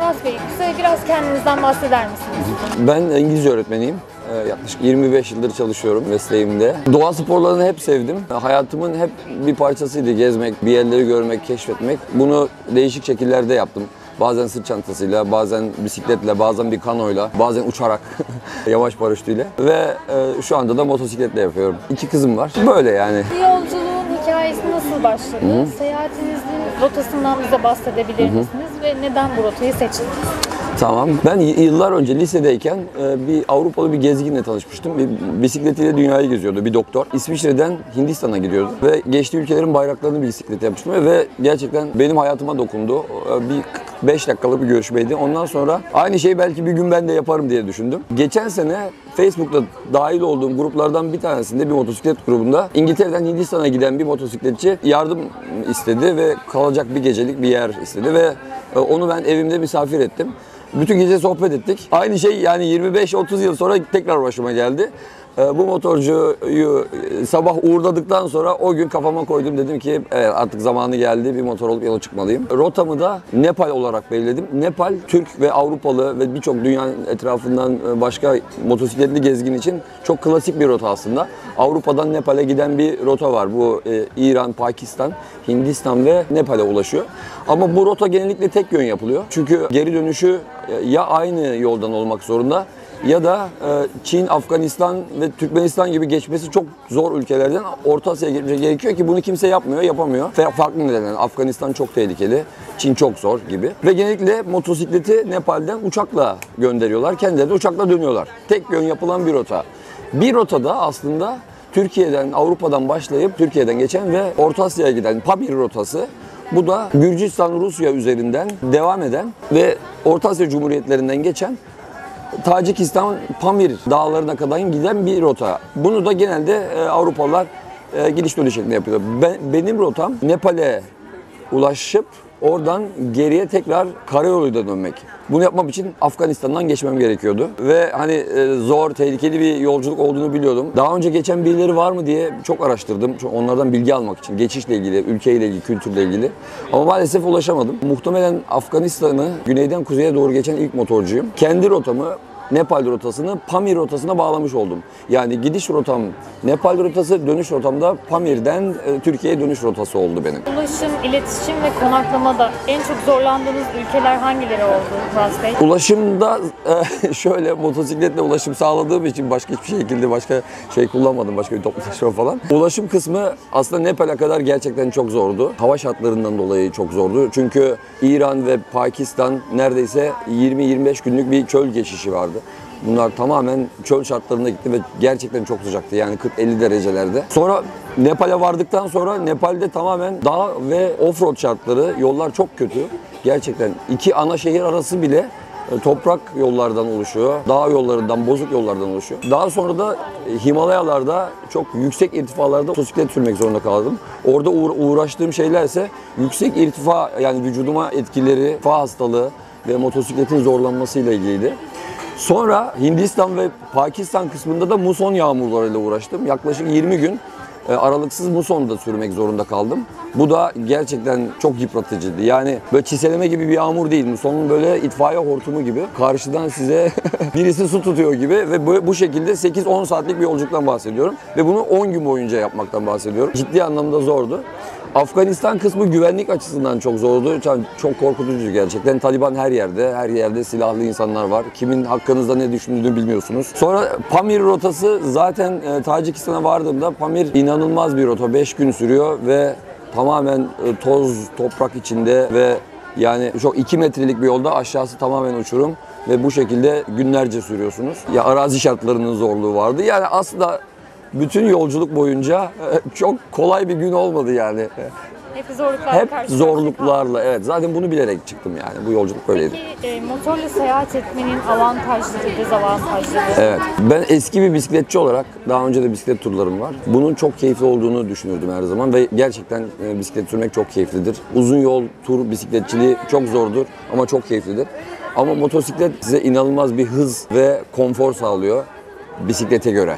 Murat Bey, kısaca biraz kendinizden bahseder misiniz? Ben İngilizce öğretmeniyim. Ee, Yaklaşık 25 yıldır çalışıyorum mesleğimde. Doğa sporlarını hep sevdim. Hayatımın hep bir parçasıydı gezmek, bir yerleri görmek, keşfetmek. Bunu değişik şekillerde yaptım. Bazen sırt çantasıyla, bazen bisikletle, bazen bir kanoyla, bazen uçarak, yamaç paraşütüyle. Ve e, şu anda da motosikletle yapıyorum. İki kızım var. Böyle yani. Yolculuğun hikayesi nasıl başladı? Seyahatinizin rotasından bize bahsedebilir misiniz? Ve neden bu rotayı seçtiniz? Tamam. Ben y- yıllar önce lisedeyken e, bir Avrupalı bir gezginle tanışmıştım. Bir bisikletiyle dünyayı geziyordu bir doktor. İsviçre'den Hindistan'a gidiyordu ve geçtiği ülkelerin bayraklarını bisikletle yapmıştım ve gerçekten benim hayatıma dokundu. E, Bir 5 dakikalık bir görüşmeydi. Ondan sonra aynı şeyi belki bir gün ben de yaparım diye düşündüm. Geçen sene Facebook'ta dahil olduğum gruplardan bir tanesinde bir motosiklet grubunda İngiltere'den Hindistan'a giden bir motosikletçi yardım istedi ve kalacak bir gecelik bir yer istedi ve e, onu ben evimde misafir ettim. Bütün gece sohbet ettik. Aynı şey yani 25-30 yıl sonra tekrar başıma geldi. Ee, Bu motorcuyu e, sabah uğurladıktan sonra o gün kafama koydum. Dedim ki evet artık zamanı geldi bir motor olup yola çıkmalıyım. Rotamı da Nepal olarak belirledim. Nepal, Türk ve Avrupalı ve birçok dünyanın etrafından e, başka motosikletli gezgin için çok klasik bir rota aslında. Avrupa'dan Nepal'e giden bir rota var. Bu e, İran, Pakistan, Hindistan ve Nepal'e ulaşıyor. Ama bu rota genellikle tek yön yapılıyor. Çünkü geri dönüşü e, ya aynı yoldan olmak zorunda ya da e, Çin, Afganistan ve Türkmenistan gibi geçmesi çok zor ülkelerden Orta Asya'ya gitmesi gerekiyor ki bunu kimse yapmıyor, yapamıyor. Fa- Farklı nedenler. Afganistan çok tehlikeli, Çin çok zor gibi. Ve genellikle motosikleti Nepal'den uçakla gönderiyorlar. Kendileri de uçakla dönüyorlar. Tek yön yapılan bir rota. Bir rotada aslında Türkiye'den, Avrupa'dan başlayıp Türkiye'den geçen ve Orta Asya'ya giden Pamir rotası. Bu da Gürcistan, Rusya üzerinden devam eden ve Orta Asya Cumhuriyetlerinden geçen Tacikistan Pamir dağlarına kadar giden bir rota. Bunu da genelde e, Avrupalılar e, gidiş dönüş şeklinde yapıyor. Ben, benim rotam Nepal'e ulaşıp oradan geriye tekrar karayoluyla dönmek. Bunu yapmam için Afganistan'dan geçmem gerekiyordu. Ve hani e, zor, tehlikeli bir yolculuk olduğunu biliyordum. Daha önce geçen birileri var mı diye çok araştırdım. Çok onlardan bilgi almak için. Geçişle ilgili, ülkeyle ilgili, kültürle ilgili. Ama maalesef ulaşamadım. Muhtemelen Afganistan'ı güneyden kuzeye doğru geçen ilk motorcuyum. Kendi rotamı Nepal rotasını Pamir rotasına bağlamış oldum. Yani gidiş rotam Nepal rotası, dönüş rotam da Pamir'den e, Türkiye'ye dönüş rotası oldu benim. Ulaşım, iletişim ve konaklamada en çok zorlandığınız ülkeler hangileri oldu Murat Bey? Ulaşımda e, şöyle motosikletle ulaşım sağladığım için başka hiçbir şekilde başka şey kullanmadım. Başka bir toplu taşıma falan. Ulaşım kısmı aslında Nepal'e kadar gerçekten çok zordu. Hava şartlarından dolayı çok zordu. Çünkü İran ve Pakistan neredeyse 20-25 günlük bir çöl geçişi vardı. Bunlar tamamen çöl şartlarında gitti ve gerçekten çok sıcaktı. Yani 40-50 derecelerde. Sonra Nepal'e vardıktan sonra Nepal'de tamamen dağ ve offroad şartları, yollar çok kötü. Gerçekten iki ana şehir arası bile e, toprak yollardan oluşuyor. Dağ yollarından, bozuk yollardan oluşuyor. Daha sonra da Himalayalarda çok yüksek irtifalarda motosiklet sürmek zorunda kaldım. Orada uğra- uğraştığım şeylerse yüksek irtifa yani vücuduma etkileri, fa hastalığı ve motosikletin zorlanmasıyla ilgiliydi. Sonra Hindistan ve Pakistan kısmında da muson yağmurlarıyla uğraştım. Yaklaşık 20 gün e, aralıksız musonda sürmek zorunda kaldım. Bu da gerçekten çok yıpratıcıydı. Yani böyle çiseleme gibi bir yağmur değil. Musonun böyle itfaiye hortumu gibi. Karşıdan size birisi su tutuyor gibi ve bu, bu şekilde 8-10 saatlik bir yolculuktan bahsediyorum. Ve bunu 10 gün boyunca yapmaktan bahsediyorum. Ciddi anlamda zordu. Afganistan kısmı güvenlik açısından çok zordu. Çok- korkutucu gerçekten. Taliban her yerde, her yerde silahlı insanlar var. Kimin hakkınızda ne düşündüğünü bilmiyorsunuz. Sonra Pamir rotası zaten e, Tacikistan'a vardığımda Pamir inanılmaz bir rota. 5 gün sürüyor ve tamamen e, toz, toprak içinde ve yani çok 2 metrelik bir yolda aşağısı tamamen uçurum ve bu şekilde günlerce sürüyorsunuz. Ya arazi şartlarının zorluğu vardı. Yani aslında bütün yolculuk boyunca e, çok kolay bir gün olmadı yani. Hep zorluklarla Hep zorluklarla evet. Zaten bunu bilerek çıktım yani. Bu yolculuk böyleydi. Peki e, motorla seyahat etmenin avantajları, dezavantajları? Evet. Ben eski bir bisikletçi olarak daha önce de bisiklet turlarım var. Bunun çok keyifli olduğunu düşünürdüm her zaman ve gerçekten e, bisiklet sürmek çok keyiflidir. Uzun yol tur bisikletçiliği çok zordur ama çok keyiflidir. Ama motosiklet size inanılmaz bir hız ve konfor sağlıyor bisiklete göre.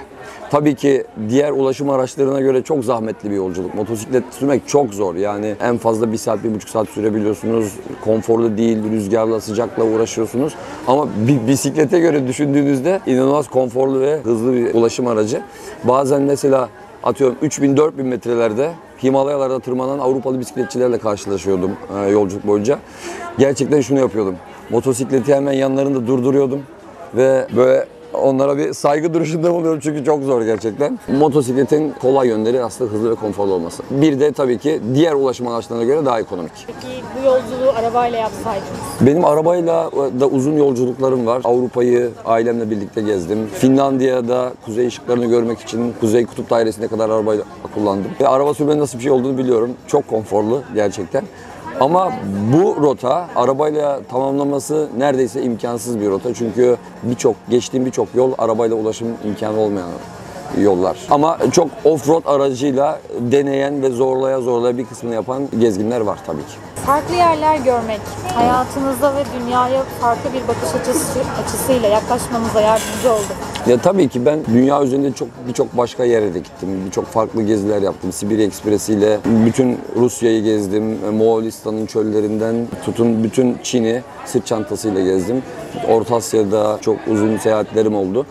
Tabii ki diğer ulaşım araçlarına göre çok zahmetli bir yolculuk. Motosiklet sürmek çok zor. Yani en fazla bir saat, bir buçuk saat sürebiliyorsunuz. Konforlu değil, rüzgarla, sıcakla uğraşıyorsunuz. Ama bir bisiklete göre düşündüğünüzde inanılmaz konforlu ve hızlı bir ulaşım aracı. Bazen mesela atıyorum 3000-4000 metrelerde Himalayalarda tırmanan Avrupalı bisikletçilerle karşılaşıyordum e, yolculuk boyunca. Gerçekten şunu yapıyordum. Motosikleti hemen yanlarında durduruyordum ve böyle onlara bir saygı duruşunda bulunuyorum çünkü çok zor gerçekten. Motosikletin kolay yönleri aslında hızlı ve konforlu olması. Bir de tabii ki diğer ulaşım araçlarına göre daha ekonomik. Peki bu yolculuğu arabayla yapsaydınız? Benim arabayla da uzun yolculuklarım var. Avrupa'yı ailemle birlikte gezdim. Finlandiya'da kuzey ışıklarını görmek için Kuzey Kutup Dairesi'ne kadar arabayla kullandım. Ve araba sürmenin nasıl bir şey olduğunu biliyorum. Çok konforlu gerçekten. Ama bu rota arabayla tamamlaması neredeyse imkansız bir rota. Çünkü birçok, geçtiğim birçok yol arabayla ulaşım imkanı olmayan yollar. Ama çok off-road aracıyla deneyen ve zorlaya zorlaya bir kısmını yapan gezginler var tabii ki. Farklı yerler görmek, hayatınızda ve dünyaya farklı bir bakış açısı, açısıyla yaklaşmanıza yardımcı oldu. Ya tabii ki ben dünya üzerinde çok birçok başka yere de gittim. Birçok farklı geziler yaptım. Sibirya Ekspresi ile bütün Rusya'yı gezdim. Moğolistan'ın çöllerinden tutun bütün Çin'i sırt çantasıyla gezdim. Orta Asya'da çok uzun seyahatlerim oldu.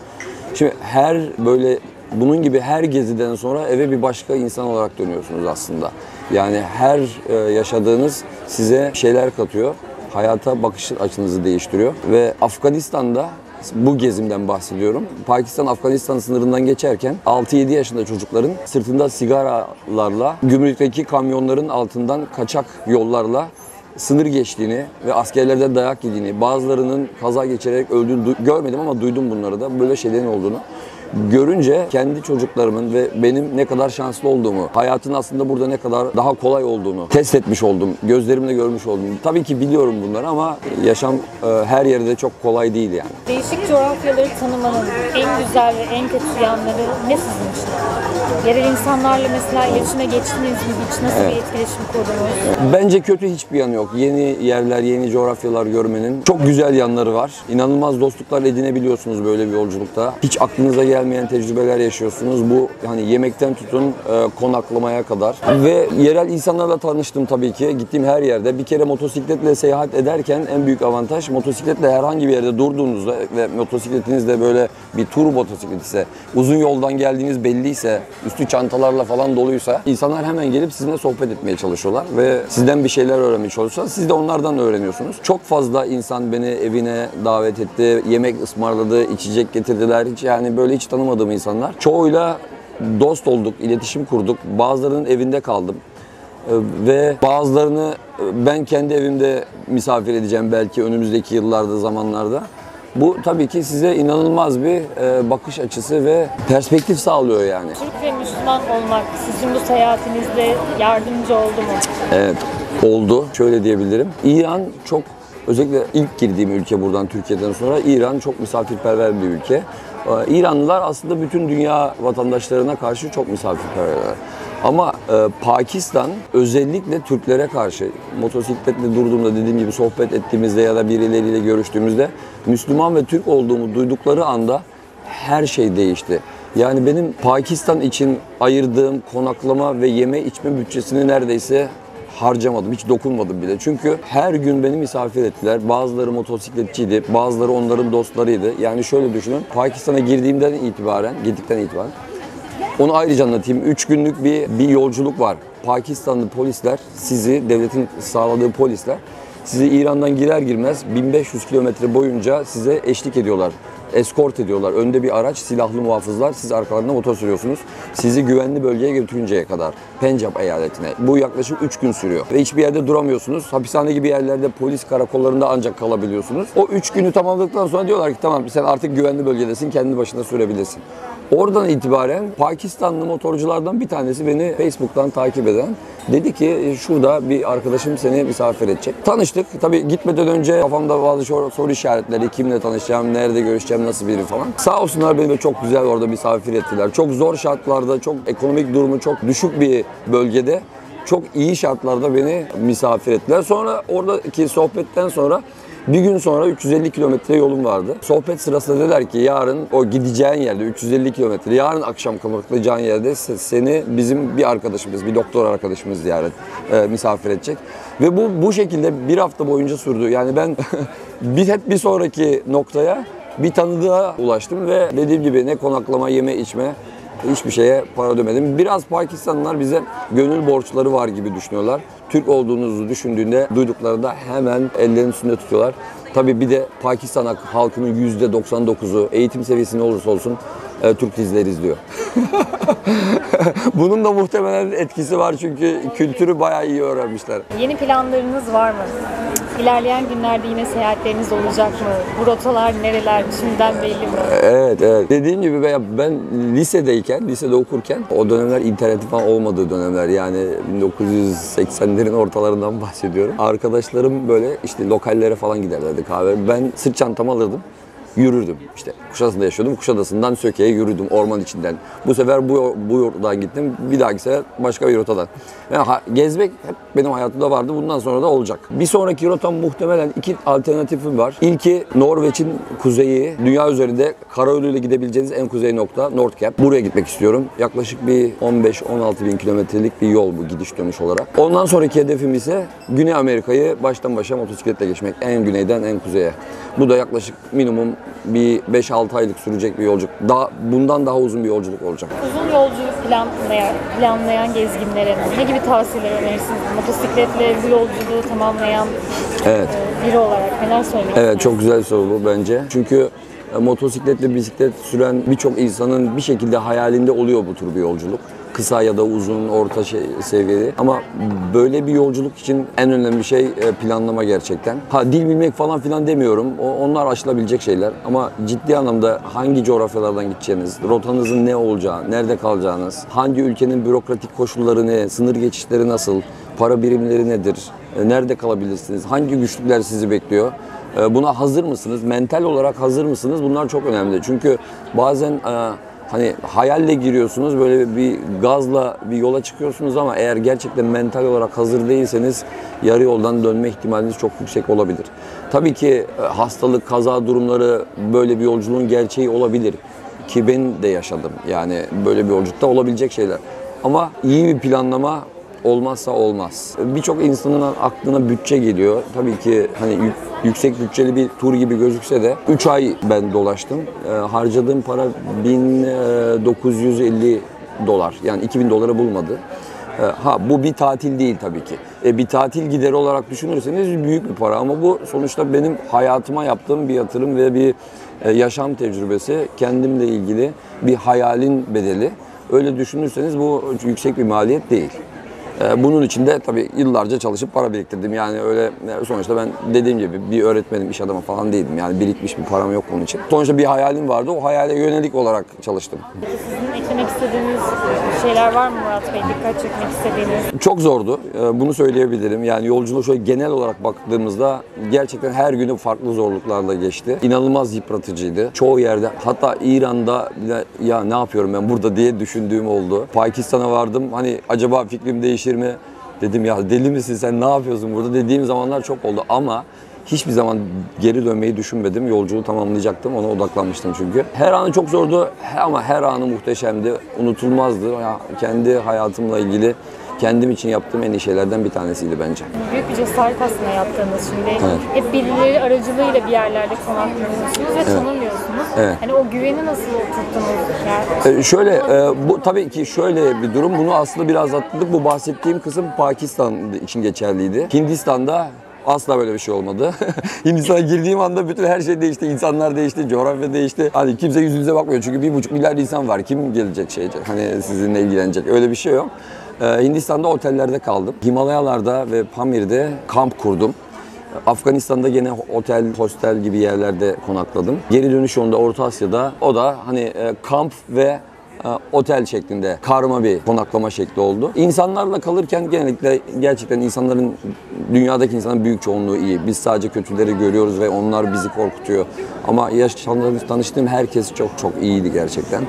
Şimdi her böyle bunun gibi her geziden sonra eve bir başka insan olarak dönüyorsunuz aslında. Yani her e, yaşadığınız size şeyler katıyor. Hayata bakış açınızı değiştiriyor. Ve Afganistan'da bu gezimden bahsediyorum. Pakistan-Afganistan sınırından geçerken 6-7 yaşında çocukların sırtında sigaralarla gümrükteki kamyonların altından kaçak yollarla sınır geçtiğini ve askerlerden dayak yediğini, bazılarının kaza geçirerek öldüğünü görmedim ama duydum bunları da böyle şeylerin olduğunu görünce kendi çocuklarımın ve benim ne kadar şanslı olduğumu, hayatın aslında burada ne kadar daha kolay olduğunu test etmiş oldum. Gözlerimle görmüş oldum. Tabii ki biliyorum bunları ama yaşam e, her yerde çok kolay değil yani. Değişik coğrafyaları tanımanın en güzel ve en kötü yanları ne sizin için? Yerel insanlarla mesela iletişime geçtiniz mi? Hiç nasıl bir etkileşim kurdunuz? Bence kötü hiçbir yanı yok. Yeni yerler, yeni coğrafyalar görmenin çok güzel yanları var. İnanılmaz dostluklar edinebiliyorsunuz böyle bir yolculukta. Hiç aklınıza gelmeyen tecrübeler yaşıyorsunuz. Bu hani yemekten tutun e, konaklamaya kadar. Ve yerel insanlarla tanıştım tabii ki. Gittiğim her yerde. Bir kere motosikletle seyahat ederken en büyük avantaj motosikletle herhangi bir yerde durduğunuzda ve motosikletiniz de böyle bir tur motosiklet ise, uzun yoldan geldiğiniz belliyse, üstü çantalarla falan doluysa insanlar hemen gelip sizinle sohbet etmeye çalışıyorlar ve sizden bir şeyler öğrenmeye çalışıyorlar. Siz de onlardan öğreniyorsunuz. Çok fazla insan beni evine davet etti, yemek ısmarladı, içecek getirdiler. Hiç yani böyle hiç tanımadığım insanlar. Çoğuyla dost olduk, iletişim kurduk. Bazılarının evinde kaldım. Ee, Ve bazılarını e, ben kendi evimde misafir edeceğim belki önümüzdeki yıllarda, zamanlarda. Bu tabii ki size inanılmaz bir e, bakış açısı ve perspektif sağlıyor yani. Türk ve Müslüman olmak sizin bu seyahatinizde yardımcı oldu mu? Evet oldu. Şöyle diyebilirim. İran çok özellikle ilk girdiğim ülke buradan Türkiye'den sonra İran çok misafirperver bir ülke. Ee, İranlılar aslında bütün dünya vatandaşlarına karşı çok misafirperverler. Ama e, Pakistan özellikle Türklere karşı motosikletle durduğumda dediğim gibi sohbet ettiğimizde ya da birileriyle görüştüğümüzde Müslüman ve Türk olduğumu duydukları anda her şey değişti. Yani benim Pakistan için ayırdığım konaklama ve yeme içme bütçesini neredeyse harcamadım. Hiç dokunmadım bile. Çünkü her gün beni misafir ettiler. Bazıları motosikletçiydi, bazıları onların dostlarıydı. Yani şöyle düşünün. Pakistan'a girdiğimden itibaren, girdikten itibaren onu ayrıca anlatayım. 3 günlük bir bir yolculuk var. Pakistanlı polisler sizi, devletin sağladığı polisler sizi İran'dan girer girmez 1500 kilometre boyunca size eşlik ediyorlar. Eskort ediyorlar. Önde bir araç, silahlı muhafızlar. Siz arkalarında motor sürüyorsunuz. Sizi güvenli bölgeye götürünceye kadar. Pencap eyaletine. Bu yaklaşık 3 gün sürüyor. Ve hiçbir yerde duramıyorsunuz. Hapishane gibi yerlerde polis karakollarında ancak kalabiliyorsunuz. O 3 günü tamamladıktan sonra diyorlar ki tamam sen artık güvenli bölgedesin. Kendi başına sürebilirsin. Oradan itibaren Pakistanlı motorculardan bir tanesi beni Facebook'tan takip eden dedi ki "E, şurada bir arkadaşım seni misafir edecek. Tanıştık. Tabii gitmeden önce kafamda bazı soru işaretleri. Kimle tanışacağım, nerede görüşeceğim, nasıl biri falan. Sağ olsunlar beni çok güzel orada misafir ettiler. Çok zor şartlarda, çok ekonomik durumu çok düşük bir bölgede çok iyi şartlarda beni misafir ettiler. Sonra oradaki sohbetten sonra bir gün sonra 350 kilometre yolum vardı. Sohbet sırasında dediler ki yarın o gideceğin yerde 350 kilometre, yarın akşam konaklayacağın yerde se- seni bizim bir arkadaşımız, bir doktor arkadaşımız ziyaret, e, misafir edecek. Ve bu bu şekilde bir hafta boyunca sürdü. Yani ben bir hep bir sonraki noktaya bir tanıdığa ulaştım ve dediğim gibi ne konaklama, yeme, içme hiçbir şeye para ödemedim. Biraz Pakistanlılar bize gönül borçları var gibi düşünüyorlar. Türk olduğunuzu düşündüğünde duyduklarında hemen ellerinin üstünde tutuyorlar. Tabii bir de Pakistan halkının %99'u eğitim seviyesi ne olursa olsun e, Türk dizileri izliyor. Bunun da muhtemelen etkisi var çünkü kültürü bayağı iyi öğrenmişler. Yeni planlarınız var mı? İlerleyen günlerde yine seyahatleriniz olacak mı? Bu rotalar nereler? Şimdiden belli mi? Evet, evet. Dediğim gibi ben, ben lisedeyken, lisede okurken o dönemler internet falan olmadığı dönemler yani 1980'lerin ortalarından bahsediyorum. Arkadaşlarım böyle işte lokallere falan giderlerdi kahve. Ben sırt çantamı alırdım. Yürürdüm işte. Kuşadası'nda yaşıyordum. Kuşadası'ndan Söke'ye yürüdüm orman içinden. Bu sefer bu, bu yoldan gittim. Bir dahaki sefer başka bir rotadan. Yani gezmek hep benim hayatımda vardı. Bundan sonra da olacak. Bir sonraki rotam muhtemelen iki alternatifim var. İlki Norveç'in kuzeyi. Dünya üzerinde karayoluyla gidebileceğiniz en kuzey nokta North Cap. Buraya gitmek istiyorum. Yaklaşık bir 15-16 bin kilometrelik bir yol bu gidiş dönüş olarak. Ondan sonraki hedefim ise Güney Amerika'yı baştan başa motosikletle geçmek. En güneyden en kuzeye. Bu da yaklaşık minimum bir 5-6 aylık sürecek bir yolculuk. Daha, bundan daha uzun bir yolculuk olacak. Uzun yolculuk planlayan, planlayan gezginlere ne gibi tavsiyeler önerirsiniz? Motosikletle bu yolculuğu tamamlayan Evet. e, biri olarak neler söylemek Evet çok güzel bir soru bu bence. Çünkü e, motosikletle bisiklet süren birçok insanın bir şekilde hayalinde oluyor bu tür bir yolculuk. Kısa ya da uzun, orta şey, seviyeli. Ama böyle bir yolculuk için en önemli şey e, planlama gerçekten. Ha dil bilmek falan filan demiyorum. O, onlar aşılabilecek şeyler. Ama ciddi anlamda hangi coğrafyalardan gideceğiniz, rotanızın ne olacağı, nerede kalacağınız, hangi ülkenin bürokratik koşulları ne, sınır geçişleri nasıl, para birimleri nedir, e, nerede kalabilirsiniz, hangi güçlükler sizi bekliyor. E, Buna hazır mısınız? Mental olarak hazır mısınız? Bunlar çok önemli. Çünkü bazen hani hayalle giriyorsunuz, böyle bir gazla bir yola çıkıyorsunuz ama eğer gerçekten mental olarak hazır değilseniz yarı yoldan dönme ihtimaliniz çok yüksek olabilir. Tabii ki e, hastalık, kaza durumları böyle bir yolculuğun gerçeği olabilir. Ki ben de yaşadım. Yani böyle bir yolculukta olabilecek şeyler. Ama iyi bir planlama olmazsa olmaz. Birçok insanın aklına bütçe geliyor. Tabii ki hani yük- yüksek bütçeli bir tur gibi gözükse de 3 ay ben dolaştım. Ee, harcadığım para 1950 dolar. Yani 2000 dolara bulmadı. Ee, Ha bu bir tatil değil tabii ki. E, bir tatil gideri olarak düşünürseniz büyük bir para ama bu sonuçta benim hayatıma yaptığım bir yatırım ve bir e, yaşam tecrübesi. Kendimle ilgili bir hayalin bedeli. Öyle düşünürseniz bu yüksek bir maliyet değil. Ee, Bunun için de tabii yıllarca çalışıp para biriktirdim. Yani öyle e, sonuçta ben dediğim gibi bir öğretmenim, iş adamı falan değildim. Yani birikmiş bir param yok onun için. Sonuçta bir hayalim vardı. O hayale yönelik olarak çalıştım. Peki sizin eklemek istediğiniz şeyler var mı Murat Bey? Dikkat çekmek istediğiniz? Çok zordu. Ee, Bunu söyleyebilirim. Yani yolculuğu şöyle genel olarak baktığımızda gerçekten her günü farklı zorluklarla geçti. İnanılmaz yıpratıcıydı. Çoğu yerde hatta İran'da bile ya ne yapıyorum ben burada diye düşündüğüm oldu. Pakistan'a vardım. Hani acaba fikrim değişir mi? Dedim ya deli misin sen ne yapıyorsun burada dediğim zamanlar çok oldu ama hiçbir zaman geri dönmeyi düşünmedim. Yolculuğu tamamlayacaktım. Ona odaklanmıştım çünkü. Her anı çok zordu ama her anı muhteşemdi. Unutulmazdı. Ya, kendi hayatımla ilgili kendim için yaptığım en iyi şeylerden bir tanesiydi bence. Büyük bir cesaret aslında yaptığınız şimdi. Evet. Hep birileri aracılığıyla bir yerlerde konaklıyorsunuz ve tanımıyorsunuz. Evet. Hani o güveni nasıl oturttunuz? Yani Ee, şöyle, e, bu tabii ki şöyle bir durum. Bunu aslında biraz atladık. Bu bahsettiğim kısım Pakistan için geçerliydi. Hindistan'da asla böyle bir şey olmadı. Hindistan'a girdiğim anda bütün her şey değişti. İnsanlar değişti, coğrafya değişti. Hani kimse yüzünüze bakmıyor. Çünkü bir buçuk milyar insan var. Kim gelecek şeyce? Hani sizinle ilgilenecek. Öyle bir şey yok. Ee, Hindistan'da otellerde kaldım. Himalayalarda ve Pamir'de kamp kurdum. Afganistan'da gene otel, hostel gibi yerlerde konakladım. Geri dönüş yolunda Orta Asya'da o da hani e, kamp ve e, otel şeklinde karma bir konaklama şekli oldu. İnsanlarla kalırken genellikle gerçekten insanların dünyadaki insanların büyük çoğunluğu iyi. Biz sadece kötüleri görüyoruz ve onlar bizi korkutuyor. Ama yaşadığım, tanıştığım herkes çok çok iyiydi gerçekten.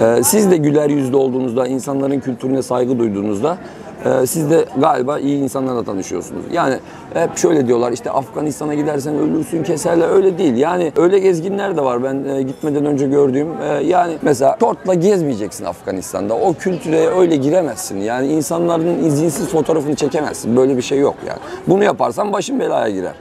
E, Siz de güler yüzlü olduğunuzda, insanların kültürüne saygı duyduğunuzda e, siz de galiba iyi insanlarla tanışıyorsunuz. Yani hep şöyle diyorlar işte Afganistan'a gidersen ölürsün keserler öyle değil. Yani öyle gezginler de var ben e, gitmeden önce gördüğüm. E, yani mesela şortla gezmeyeceksin Afganistan'da. O kültüre öyle giremezsin. Yani insanların izinsiz fotoğrafını çekemezsin. Böyle bir şey yok yani. Bunu yaparsan başın belaya girer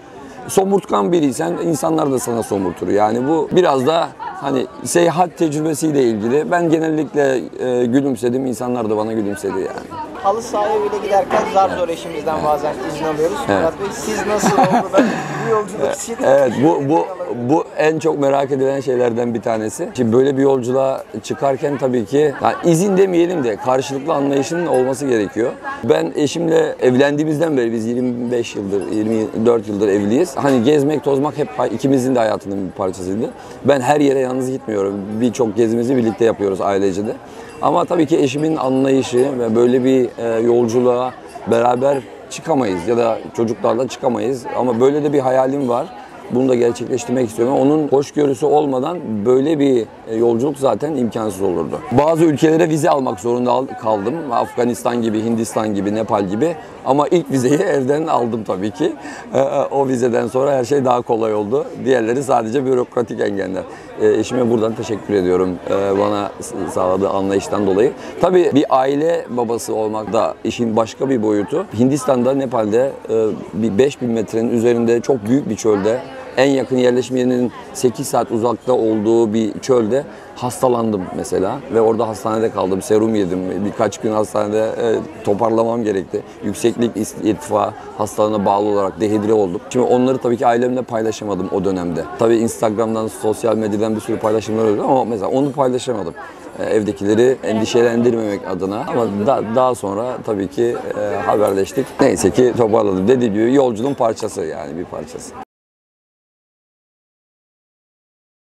somurtkan biriysen insanlar da sana somurtur. Yani bu biraz da hani seyahat tecrübesiyle ilgili. Ben genellikle e, gülümsedim, insanlar da bana gülümsedi yani. Halı sahaya bile giderken zar zor eşimizden bazen izin alıyoruz. Murat Bey siz nasıl oldu da bu yolculuk için? Evet bu bu bu en çok merak edilen şeylerden bir tanesi. Şimdi böyle bir yolculuğa çıkarken tabii ki yani izin demeyelim de karşılıklı anlayışın olması gerekiyor. Ben eşimle evlendiğimizden beri biz 25 yıldır 24 yıldır evliyiz. Hani gezmek tozmak hep ikimizin de hayatının bir parçasıydı. Ben her yere yalnız gitmiyorum. Birçok gezimizi birlikte yapıyoruz ailece de. Ama tabii ki eşimin anlayışı ve böyle bir e, yolculuğa beraber çıkamayız ya da çocuklarla çıkamayız. Ama böyle de bir hayalim var. Bunu da gerçekleştirmek istiyorum. Onun hoşgörüsü olmadan böyle bir e, yolculuk zaten imkansız olurdu. Bazı ülkelere vize almak zorunda al- kaldım. Afganistan gibi, Hindistan gibi, Nepal gibi. Ama ilk vizeyi evden aldım tabii ki. E, O vizeden sonra her şey daha kolay oldu. Diğerleri sadece bürokratik engeller. E, Eşime buradan teşekkür ediyorum e, bana sağladığı anlayıştan dolayı. Tabii bir aile babası olmak da işin başka bir boyutu. Hindistan'da, Nepal'de e, bir 5000 metrenin üzerinde çok büyük bir çölde en yakın yerleşim yerinin 8 saat uzakta olduğu bir çölde hastalandım mesela ve orada hastanede kaldım. Serum yedim. Birkaç gün hastanede e, toparlamam gerekti. Yükseklik irtifa hastalığına bağlı olarak dehidre oldum. Şimdi onları tabii ki ailemle paylaşamadım o dönemde. Tabii Instagram'dan, sosyal medyadan bir sürü paylaşımlar oldu ama mesela onu paylaşamadım. E, Evdekileri endişelendirmemek adına ama da- daha sonra tabii ki e, haberleştik. Neyse ki toparladım. Dediğim gibi yolculuğun parçası yani bir parçası.